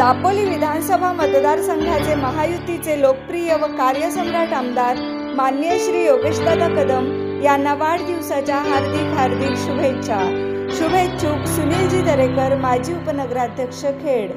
दापोली विधानसभा मतदारसंघाचे महायुतीचे लोकप्रिय व कार्यसम्राट आमदार मान्य श्री योगेशदादा कदम यांना वाढदिवसाच्या हार्दिक हार्दिक शुभेच्छा. शुभेच्छुक सुनीलजी दरेकर माजी उपनगराध्यक्ष खेड.